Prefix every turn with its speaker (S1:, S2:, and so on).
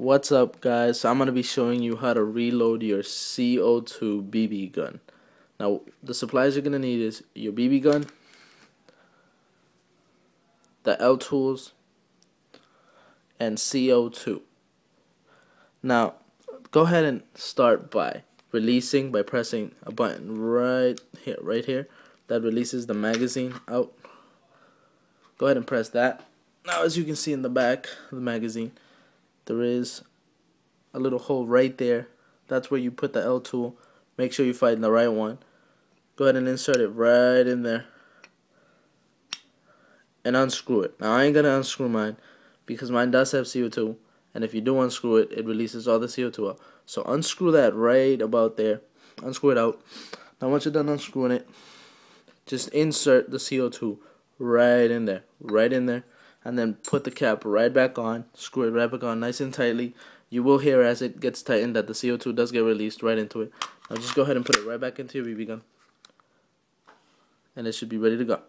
S1: What's up guys? I'm going to be showing you how to reload your CO2 BB gun. Now the supplies you're going to need is your BB gun, the L tools, and CO2. Now go ahead and start by releasing by pressing a button right here right here that releases the magazine out. Go ahead and press that. Now as you can see in the back of the magazine there is a little hole right there. That's where you put the L tool. Make sure you find the right one. Go ahead and insert it right in there. And unscrew it. Now I ain't gonna unscrew mine because mine does have CO2 and if you do unscrew it, it releases all the CO2 out. So unscrew that right about there. Unscrew it out. Now once you're done unscrewing it, just insert the CO2 right in there. Right in there and then put the cap right back on, screw it right back on nice and tightly. You will hear as it gets tightened that the CO2 does get released right into it. Now just go ahead and put it right back into your BB gun. And it should be ready to go.